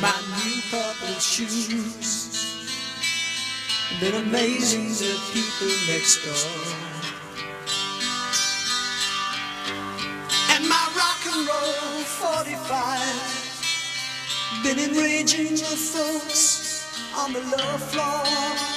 my new purple shoes. Been amazing the people next door. And my rock and roll 45. Been enraging the folks on the lower floor.